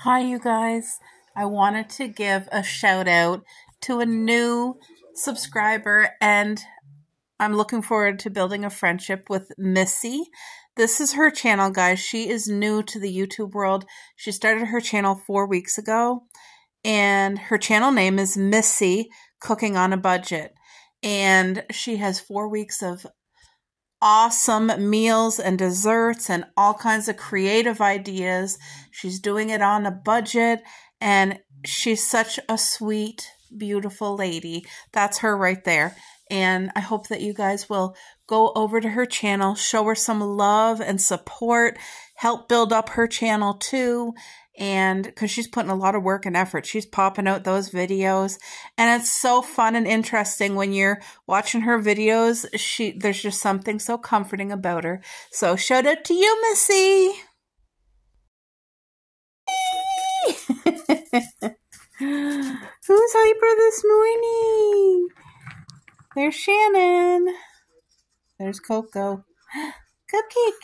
Hi, you guys. I wanted to give a shout out to a new subscriber, and I'm looking forward to building a friendship with Missy. This is her channel, guys. She is new to the YouTube world. She started her channel four weeks ago, and her channel name is Missy Cooking on a Budget. And she has four weeks of awesome meals and desserts and all kinds of creative ideas. She's doing it on a budget and she's such a sweet, beautiful lady. That's her right there. And I hope that you guys will go over to her channel, show her some love and support, help build up her channel too, and because she's putting a lot of work and effort. She's popping out those videos and it's so fun and interesting when you're watching her videos. She there's just something so comforting about her. So shout out to you missy! Who's hyper this morning? There's shannon. There's coco. Cupcake!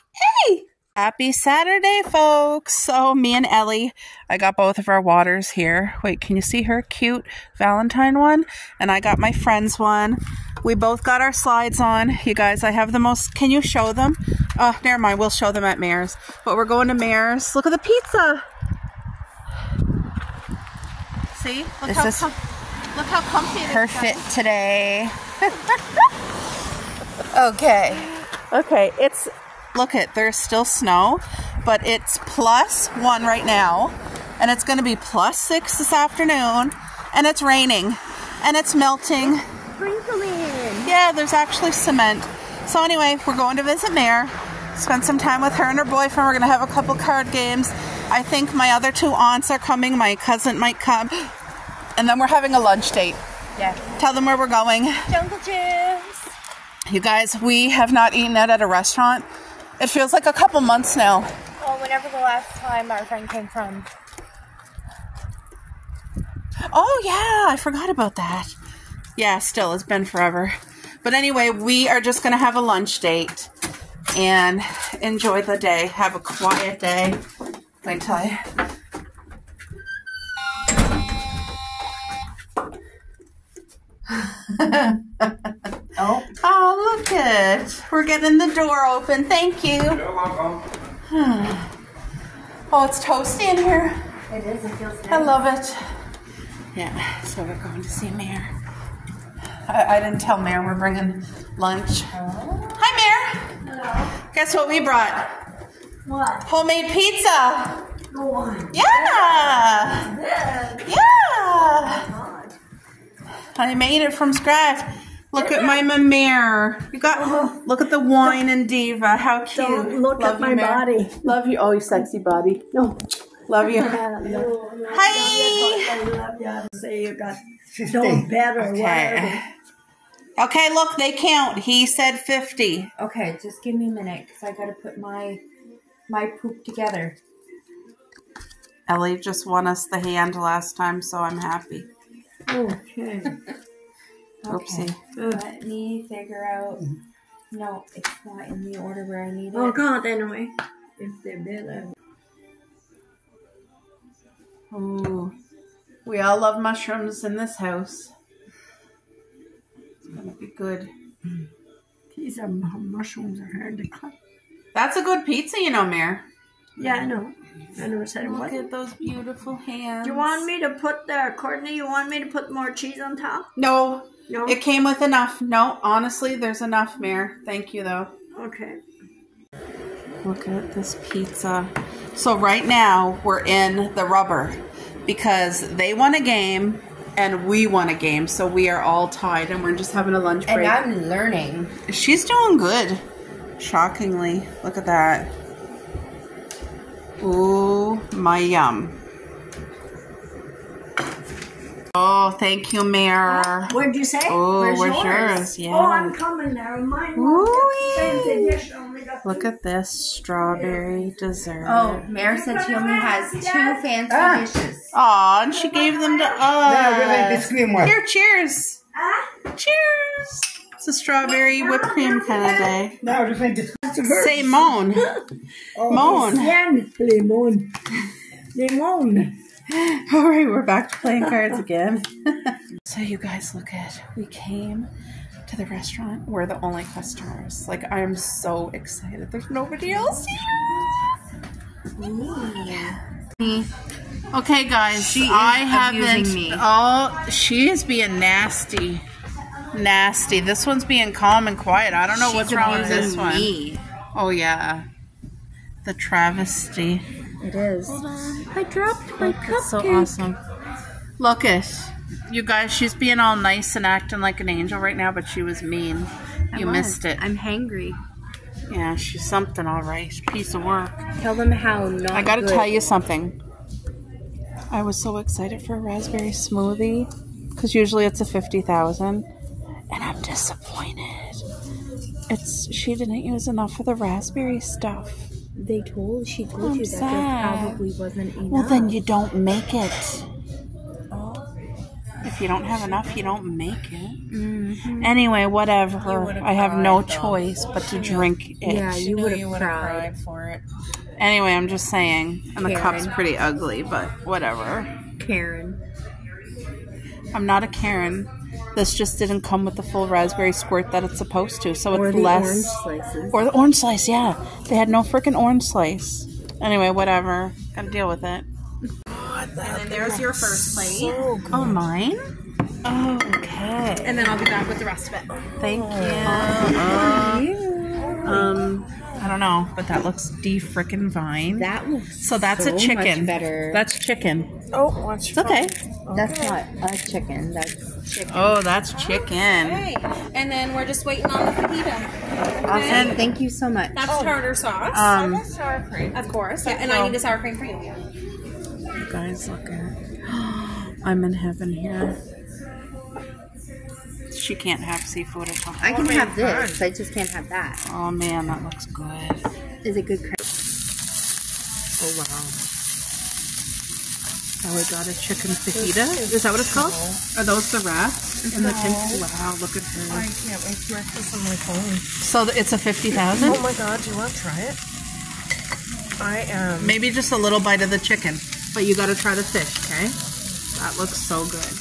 Hey Happy Saturday, folks. So, me and Ellie, I got both of our waters here. Wait, can you see her cute Valentine one? And I got my friend's one. We both got our slides on. You guys, I have the most. Can you show them? Oh, never mind. We'll show them at Mayor's. But we're going to Mayor's. Look at the pizza. See? Look, This how, is com- look how comfy it is. her fit today. okay. Okay, it's look at there's still snow, but it's plus one right now, and it's going to be plus six this afternoon, and it's raining, and it's melting. Sprinkling. Yeah, there's actually cement. So anyway, we're going to visit Mare, spend some time with her and her boyfriend. We're going to have a couple card games. I think my other two aunts are coming. My cousin might come, and then we're having a lunch date. Yeah. Tell them where we're going. Jungle gyms. You guys, we have not eaten out at a restaurant. It feels like a couple months now. Well, whenever the last time our friend came from. Oh, yeah, I forgot about that. Yeah, still, it's been forever. But anyway, we are just going to have a lunch date and enjoy the day. Have a quiet day. Me tell you. Oh, Oh, look it. We're getting the door open. Thank you. You're welcome. Oh, it's toasty in here. It is. It feels I love it. Yeah, so we're going to see Mayor. I, I didn't tell Mayor we're bringing lunch. Oh. Hi, Mayor. Hello. Guess what we brought? What? Homemade pizza. Go on. Yeah. Good. Yeah. Oh God. I made it from scratch. Look at my Mare. You got oh. look at the wine and diva. How cute. Don't look Love at my Mare. body. Love you. Oh, you sexy body. No. Love you. Hi. I love you. Say you got no better. Okay. Okay, look, they count. He said 50. Okay, just give me a minute because I got to put my my poop together. Ellie just won us the hand last time, so I'm happy. Okay. Oopsie. Let me figure out. No, it's not in the order where I need oh, it. Oh God. Anyway, if they're better. Ooh. We all love mushrooms in this house. It's gonna be good. These are mushrooms are hard to cut. That's a good pizza, you know, Mare. Yeah, I know. I never said it Look wasn't. at those beautiful hands. Do you want me to put the Courtney? You want me to put more cheese on top? No, No. it came with enough. No, honestly, there's enough, Mare. Thank you, though. Okay. Look at this pizza. So right now we're in the rubber because they won a game and we won a game, so we are all tied and we're just having a lunch break. and I'm learning. She's doing good. Shockingly. Look at that. Ooh, my yum. Oh, thank you, Mayor. What'd you say? Oh, Where's where's yours? yours? Yeah. Oh, I'm coming now. Mine won't Ooh-wee. get the same dish. Only got Look at this strawberry dessert. Oh, Mayor said she only has two fancy Ah. dishes. Aw, and she gave them to No, give me us. this cream one. Here, cheers. Ah, Cheers. It's a strawberry whipped cream kind of day. No, just make this. Say moan. Oh, Moan. Bien, limón. All right, we're back to playing cards again. so you guys look at we came to the restaurant. We're the only customers. Like I am so excited. There's nobody else here. Yeah. Okay, guys. She I haven't. me. Oh, she is being nasty. Nasty. This one's being calm and quiet. I don't know what's wrong with this one. Me. Oh yeah, the travesty. It is. I dropped my It's so awesome. Look it. You guys, she's being all nice and acting like an angel right now, but she was mean. You missed it. I'm hangry. Yeah, she's something all right. Piece of work. Tell them how not. I gotta good. tell you something. I was so excited for a raspberry smoothie because usually it's a fifty thousand, and I'm disappointed. It's she didn't use enough of the raspberry stuff. They told she told oh, I'm you that there probably wasn't enough. Well, then you don't make it. If you don't have enough, you don't make it. Mm-hmm. Anyway, whatever. I have no choice but to drink it. Yeah, you would have cried. for it. Anyway, I'm just saying. And the cup's pretty ugly, but whatever. Karen. I'm not a Karen. This just didn't come with the full raspberry squirt that it's supposed to, so Or it's the less. orange slices. Or the orange slice, yeah. They had no freaking orange slice. Anyway, whatever. Gotta deal with it. And then there's your first plate. Oh, mine? Oh, okay. And then I'll be back with the rest of it. Thank you. Um, I don't know, but that looks de frickin' vine. That was so that's so a chicken. much better. That's chicken. Oh, watch It's okay. That's not a chicken. That's chicken. Oh, that's chicken. Okay. And then we're just waiting on the fajita. Awesome. Thank you so much. That's tartar sauce. Um, sour cream. of course. Yeah, and I need a sour cream for you. You guys, look at. I'm in heaven here. She can't have seafood at all. I can have this. I just can't have that. Oh man, that looks good. Is it good? Cra- Oh wow. Oh, we got a chicken fajita. Is that what it's called? Are those the wraps in the tin? Wow, look at her. I can't wait to write this on my phone. So it's a fifty thousand. Oh my god, do you want to try it? I am. Maybe just a little bite of the chicken, but you got to try the fish, okay? That looks so good.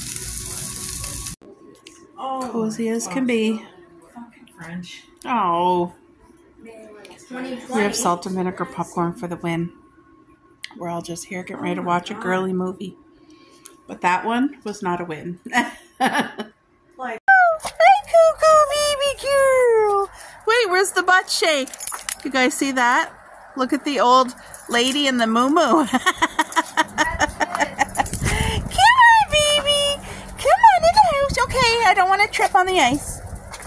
Oh, Cozy as can be. French. Oh. We have salt and vinegar popcorn for the win. We're all just here getting ready to watch a girly movie. But that one was not a win. Like- Hey, Coco, baby girl. Wait, where's the butt shake? You guys see that? Look at the old lady in the moo moo. Come on, baby. Come on in the house. Okay, I don't want to trip on the ice.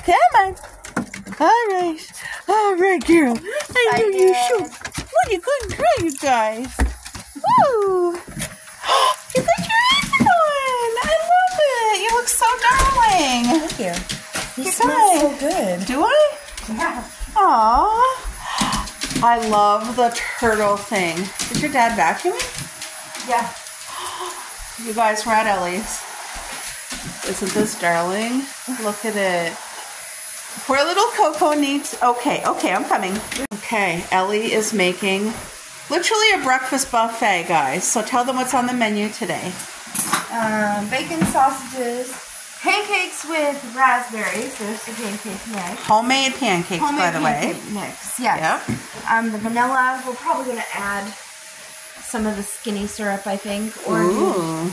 Come on. All right. All right, girl. I knew you should. What a good girl, you guys. Woo. you got your apron on. I love it. You look so darling. Thank you. You smells guys. so good. Do I? Yeah. Aww. I love the turtle thing. Did your dad vacuum it? Yeah. You guys were at Ellie's. Isn't this darling? Look at it. Poor little Coco needs. Okay, okay, I'm coming. Okay, Ellie is making literally a breakfast buffet, guys. So tell them what's on the menu today. Um, bacon sausages, pancakes with raspberries. There's the pancake mix. Homemade pancakes, by Homemade the way. pancake mix. Yes. Yep. Um, the vanilla. We're probably gonna add some of the skinny syrup. I think. Or Ooh,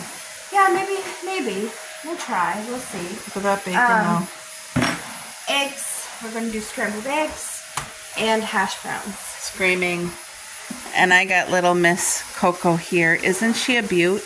yeah, maybe, maybe. We'll try. We'll see. look at that bacon Um, though. Eggs. We're gonna do scrambled eggs and hash browns. screaming. And I got little Miss Coco here. Isn't she a beaut?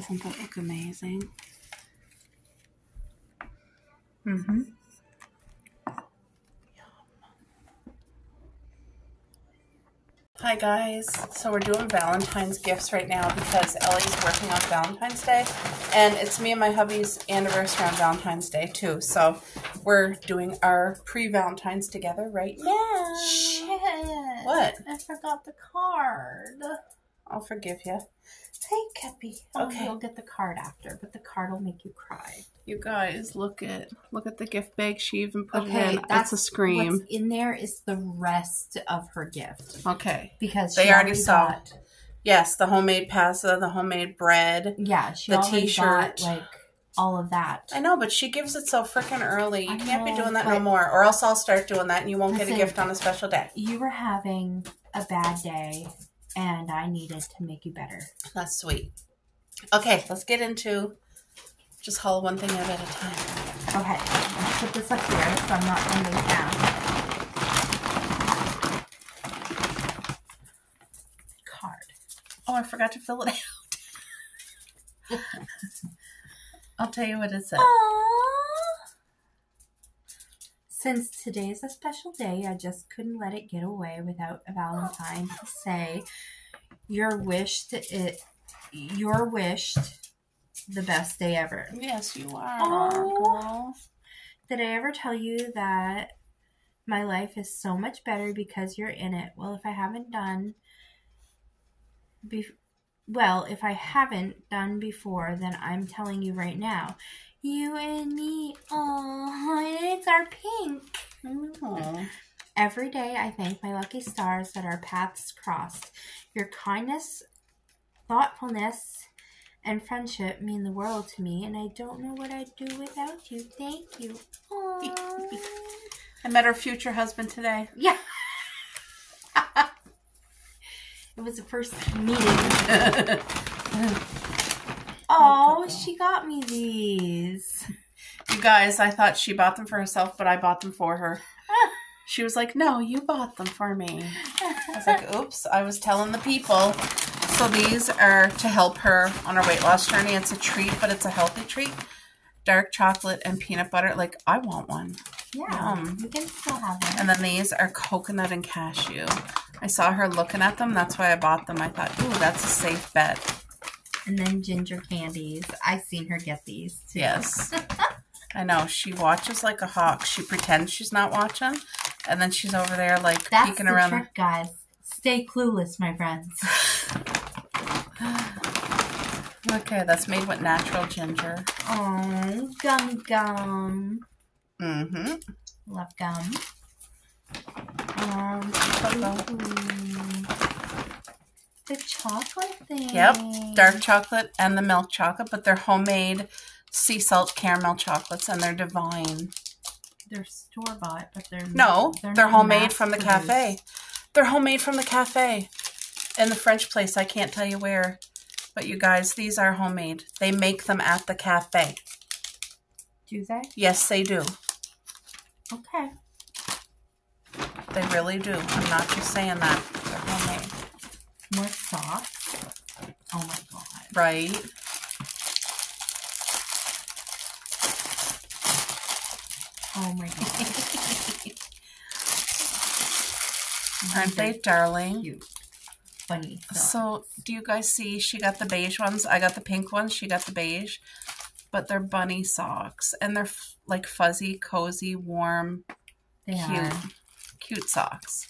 Doesn't that look amazing? Mm-hmm. Hi guys. So we're doing Valentine's gifts right now because Ellie's working on Valentine's Day and it's me and my hubby's anniversary on Valentine's Day too. So we're doing our pre-Valentine's together right now. Shit. What? I forgot the card. I'll forgive you. Oh, Okay. You'll get the card after, but the card will make you cry. You guys, look at look at the gift bag. She even put Okay, in. that's It's a scream. What's in there is the rest of her gift Okay. because They she already saw. got. Yes, the homemade pasta, the homemade bread. Yeah, she The t-shirt. like all of that. I know, but she gives it so freaking early. You I can't be doing that no more, or else I'll start doing that, and you won't get a gift on a special day. You were having a bad day, and I needed to make you better. That's sweet. Okay, let's get into just haul one thing out at a time. Okay, let's put this up here so I'm not bending down. Card. Oh, I forgot to fill it out. I'll tell you what it says. Since today is a special day, I just couldn't let it get away without a Valentine to say your wished it your wished the best day ever. Yes, you are, Oh. Did I ever tell you that my life is so much better because you're in it? Well, if I haven't done be- well, if I haven't done before, then I'm telling you right now. You and me, oh, it's our pink. Oh. Every day I thank my lucky stars that our paths crossed. Your kindness, thoughtfulness, and friendship mean the world to me, and I don't know what I'd do without you. Thank you. Aw. I met her future husband today. yeah. it was the first meeting. oh, she got me these. You guys, I thought she bought them for herself, but I bought them for her. She was like, No, you bought them for me. I was like, Oops, I was telling the people. So these are to help her on her weight loss journey. It's a treat, but it's a healthy treat. Dark chocolate and peanut butter. Like, I want one. Yeah, Yum. you can still have them. And then these are coconut and cashew. I saw her looking at them. That's why I bought them. I thought, Ooh, that's a safe bet. And then ginger candies. I've seen her get these too. Yes. I know. She watches like a hawk. She pretends she's not watching. And then she's over there like That's peeking the around. trick, guys. Stay clueless, my friends. Okay, that's made with natural ginger. Oh, gum gum. Mm-hmm. Love gum. Um. The chocolate thing. Yep. Dark chocolate and the milk chocolate, but they're homemade sea salt caramel chocolates and they're divine. They're store bought, but they're No, they're, not homemade from the cafe. They're homemade from the cafe. In the French place, I can't tell you where. But you guys, these are homemade. They make them at the cafe. Do they? Yes, they do. Okay. They really do. I'm not just saying that. They're homemade. More socks. Oh my god. Right? Oh my god. Aren't they darling? cute? Funny. So, do you guys see? She got the beige ones. I got the pink ones. She got the beige. But they're bunny socks. And they're f- like fuzzy, cozy, warm, they cute. are. Cute socks.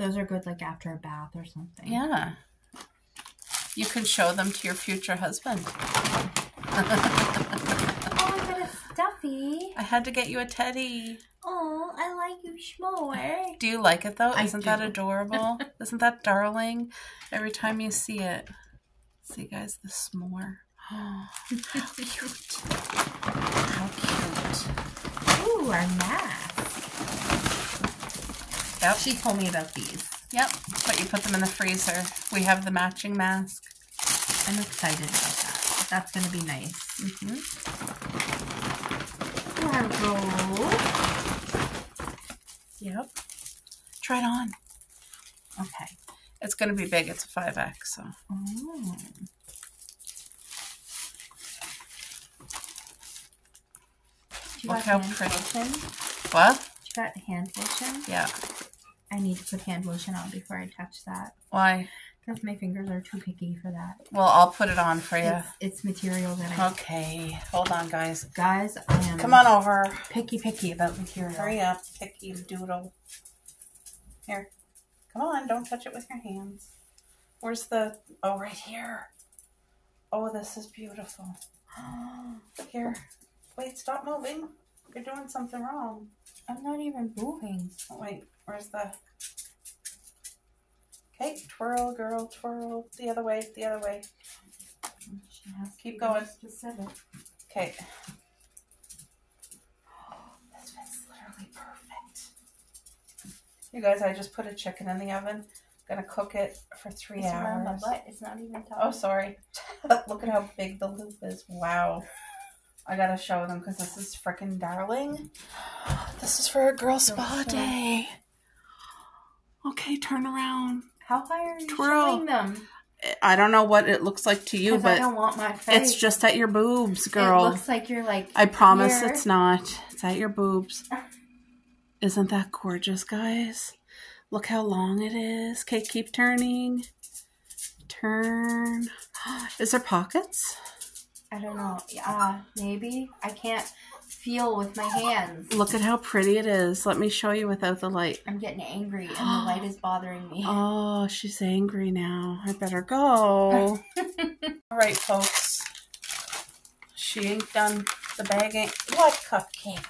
Those are good like after a bath or something. Yeah. You can show them to your future husband. Oh, I got a stuffy. I had to get you a teddy. Oh, I like you s'more. Do you like it though? I Isn't that adorable? Isn't that darling? Every time you see it. See, guys, the s'more. Oh, How cute. How cute. Ooh, our mask. Yep. She told me about these. Yep. But you put them in the freezer. We have the matching mask. I'm excited about that. That's gonna be nice. Mm -hmm. Yep. Try it on. Okay. It's going to be big. It's a 5X, so. Oh. Look how pretty. lotion? What? You got hand lotion? Yeah. I need to put hand lotion on before I touch that Why? because my fingers are too picky for that. Well, I'll put it on for you. It's, it's material that I. Okay. Hold on, guys. Guys, I am Come on over. picky picky about material. Hurry up, picky doodle. Here. Come on, don't touch it with your hands. Where's the. Oh, right here. Oh, this is beautiful. Here. Wait, stop moving. You're doing something wrong. I'm not even moving. Oh, wait, where's the. Okay, twirl, girl, twirl. The other way, the other way. She has to Keep going. Specific. Okay. This fits literally perfect. You guys, I just put a chicken in the oven. Gonna cook it for three It's around hours. butt. It's not even top. Oh, sorry. Look at how big the loop is. Wow. I gotta show them because this is freaking darling. This is for a girl spa. day. Okay, turn around. How high are you Twirl. showing them? I don't know what it looks like to you, 'Cause I but don't want my face. it's just at your boobs, girl. It looks like you're like. I promise here. it's not. It's at your boobs. Isn't that gorgeous, guys? Look how long it is. Okay, keep turning. Turn. Is there pockets? I don't know. Uh, maybe I can't feel with my hands. Look at how pretty it is. Let me show you without the light. I'm getting angry, and the light is bothering me. Oh, she's angry now. I better go. All right, folks. She ain't done. The bag ain't. What cupcake?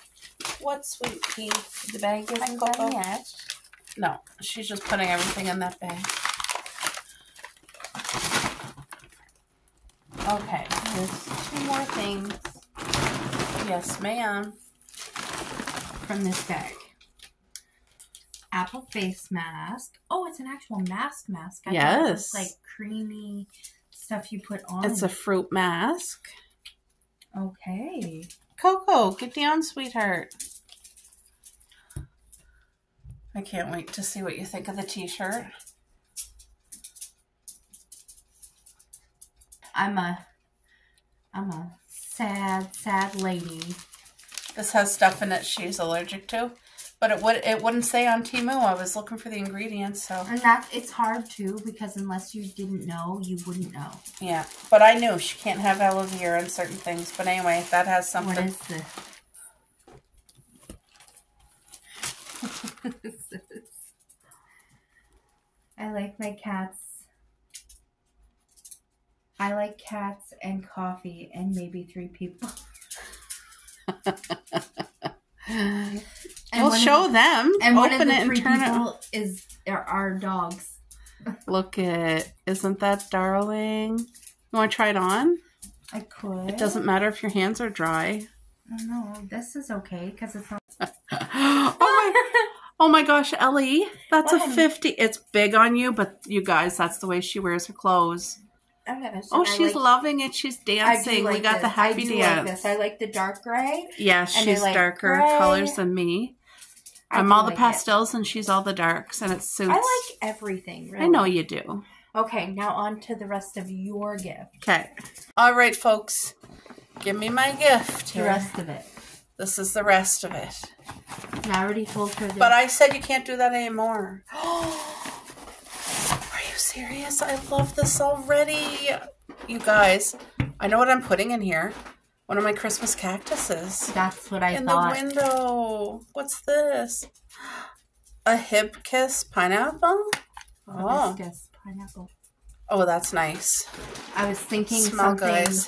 What sweet pea? The bag isn't done yet. No, she's just putting everything in that bag. Okay, there's two more things Yes, ma'am. from this bag. Apple face mask. Oh, it's an actual mask mask. I Yes. like creamy stuff you put on. It's a fruit mask. okay. Coco, get down, sweetheart. I can't wait to see what you think of the t-shirt. I'm a, I'm a sad, sad lady. This has stuff in it she's allergic to, but it would it wouldn't say on Temu. I was looking for the ingredients, so And that it's hard too because unless you didn't know, you wouldn't know. yeah. But I knew she can't have aloe vera and certain things. But anyway, that has What something. is this? What is this? I like my cats. I like cats and coffee and maybe three people. And we'll show the- them. And one of Open the it and three turn it. people is are our dogs. Look at isn't that darling? You want to try it on? I could. It doesn't matter if your hands are dry. Don't. This is okay because it's not. oh my! Oh my gosh, Ellie, that's What? a fifty. It's big on you, but you guys, that's the way she wears her clothes. I'm gonna. Oh, I she's like- loving it. She's I dancing. we like got the this. I happy do dance. Like this. I like the dark gray. Yeah, she's darker gray. colors than me. I I'm all the like it. pastels, and she's all the darks, and it suits. I like everything. Really. I know you do. Okay, now on to the rest of your gift. Okay. All right, folks. Give me my gift. The rest of it. This is the rest of it. And I already told her. This. But I said you can't do that anymore. Serious? I love this already. You guys, I know what I'm putting in here. One of my Christmas cactuses. That's what I in thought. the window. What's this? A hibiscus pineapple? Oh. Hibiscus pineapple. Oh, that's nice. I was thinking Smell, something guys.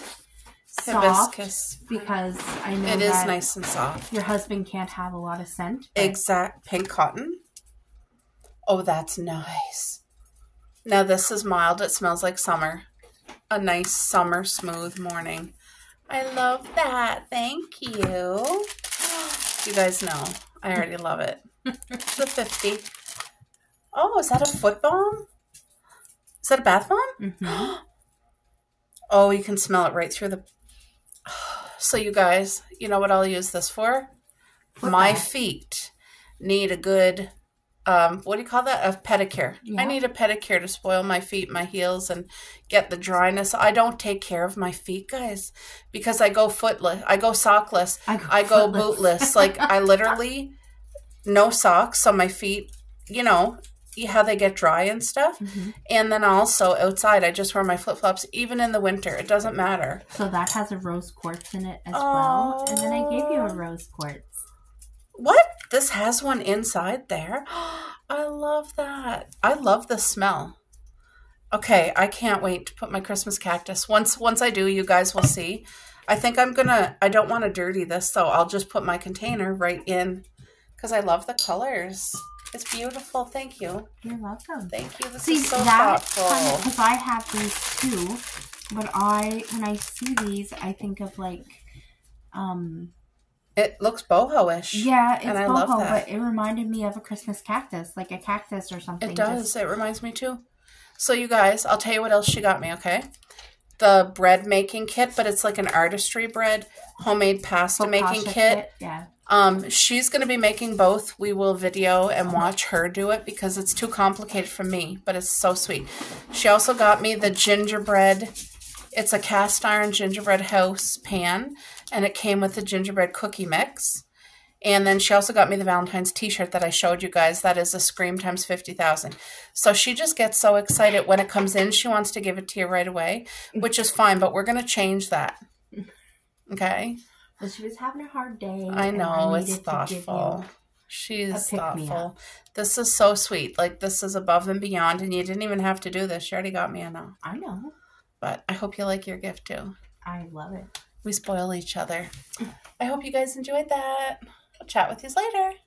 soft Hibiscus. because I know It is nice and soft. your husband can't have a lot of scent. Exact pink cotton. Oh, that's nice. Now this is mild. It smells like summer. A nice summer smooth morning. I love that. Thank you. You guys know I already love it. It's a 50. Oh, is that a foot balm? Is that a bath bomb? Mhm. Oh, you can smell it right through the. So you guys, you know what I'll use this for? My that? feet need a good um what do you call that? A pedicure. Yeah. I need a pedicure to spoil my feet, my heels and get the dryness. I don't take care of my feet, guys, because I go footless. I go sockless. I go, I go bootless. Like I literally no socks on my feet, you know, how they get dry and stuff. Mhm. And then also outside, I just wear my flip flops, even in the winter. It doesn't matter. So that has a rose quartz in it as well. And then I gave you a rose quartz. What? This has one inside there? I love that. I love the smell. Okay, I can't wait to put my Christmas cactus. Once once I do, you guys will see. I think I'm gonna I don't want to dirty this, so I'll just put my container right in because I love the colors. It's beautiful. Thank you. You're welcome. Thank you. This See, is so that's thoughtful. because I have these too, but I when I see these, I think of like, um, It looks boho-ish. yeah, it's And I boho, but it reminded me of a Christmas cactus, like a cactus or something. It does. just- It reminds me too. So you guys, I'll tell you what else she got me, okay? The bread making kit, but it's like an artistry bread, homemade pasta making focaccia kit. Yeah. Um, she's gonna be making both. We will video and watch her do it because it's too complicated for me, but it's so sweet. She also got me the gingerbread. It's a cast iron gingerbread house pan, and it came with the gingerbread cookie mix. And then she also got me the Valentine's T-shirt that I showed you guys. That is a Scream times fifty thousand. So she just gets so excited when it comes in. She wants to give it to you right away, which is fine. But we're gonna change that. Okay. Well, she was having a hard day. I know it's to give thoughtful. She's thoughtful. This is so sweet. Like this is above and beyond, and you didn't even have to do this. You already got me enough. I know. But I hope you like your gift too. I love it. We spoil each other. I hope you guys enjoyed that. I'll chat with you later.